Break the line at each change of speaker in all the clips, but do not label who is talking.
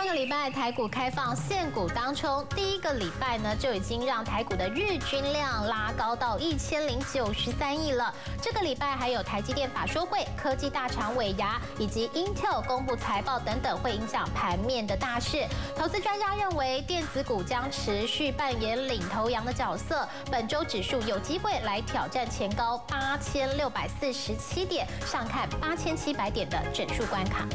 上个礼拜台股开放限股当冲，第一个礼拜呢就已经让台股的日均量拉高到一千零九十三亿了。这个礼拜还有台积电法说会、科技大厂尾牙以及 Intel 公布财报等等，会影响盘面的大事。投资专家认为电子股将持续扮演领头羊的角色，本周指数有机会来挑战前高八千六百四十七点，上看八千七百点的整数关卡。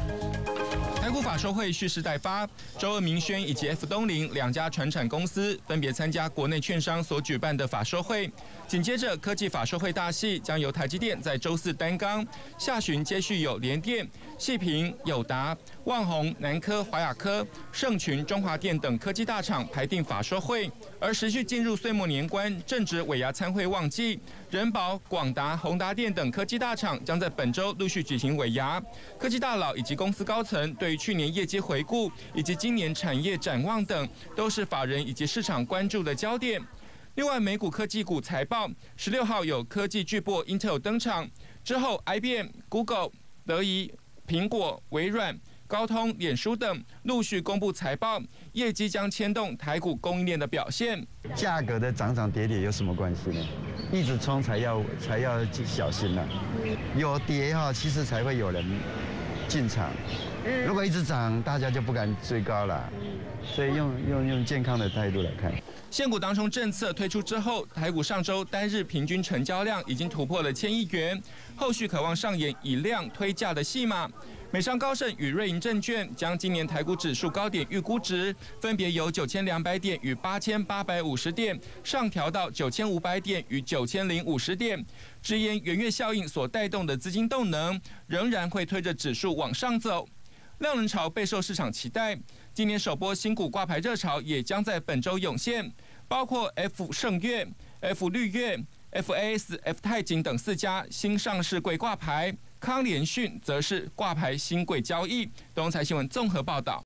台股法说会蓄势待发，周二明轩以及 F 东林两家船产公司分别参加国内券商所举办的法说会。紧接着科技法说会大戏将由台积电在周四单纲，下旬接续有联电、细平、友达、旺宏、南科、华亚科、盛群、中华电等科技大厂排定法说会。而持续进入岁末年关，正值尾牙参会旺季，人保、广达、宏达电等科技大厂将在本周陆续举行尾牙。科技大佬以及公司高层对于去年业绩回顾以及今年产业展望等，都是法人以及市场关注的焦点。另外，美股科技股财报，十六号有科技巨擘 Intel 登场，之后 IBM、Google、德仪、苹果、微软、高通、脸书等陆续公布财报，业绩将牵动台股供应链的表现。
价格的涨涨跌跌有什么关系呢？一直冲才要才要小心啊，有跌哈，其实才会有人进场。如果一直涨，大家就不敢追高了。所以用用用健康的态度来看。
现股当冲政策推出之后，台股上周单日平均成交量已经突破了千亿元，后续渴望上演以量推价的戏码。美商高盛与瑞银证券将今年台股指数高点预估值分别由九千两百点与八千八百五十点上调到九千五百点与九千零五十点，直言元月效应所带动的资金动能仍然会推着指数往上走。量能潮备受市场期待，今年首波新股挂牌热潮也将在本周涌现，包括 F 盛月、F 绿月、FAS、F 泰景等四家新上市柜挂牌，康联讯则是挂牌新贵交易。东财新闻综合报道。